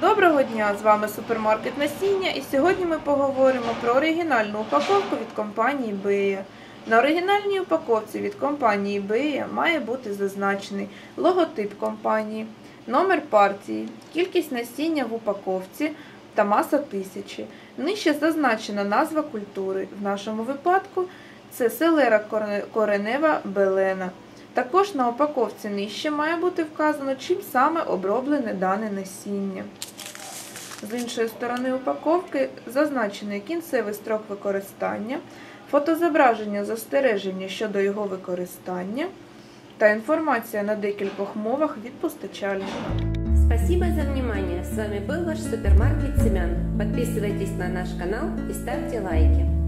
Доброго дня! З вами супермаркет насіння і сьогодні ми поговоримо про оригінальну упаковку від компанії Бея. На оригінальній упаковці від компанії Бея має бути зазначений логотип компанії, номер партії, кількість насіння в упаковці та маса тисячі. Нижче зазначена назва культури. В нашому випадку це селера коренева белена. Також на упаковці нижче має бути вказано, чим саме оброблене дане насіння. З іншої сторони упаковки зазначений кінцевий строк використання, фотозображення застереження щодо його використання та інформація на декількох мовах від постачальника. Спасибо за внимание. С вами был ваш супермаркет Семян. Подписывайтесь на наш канал и ставьте лайки.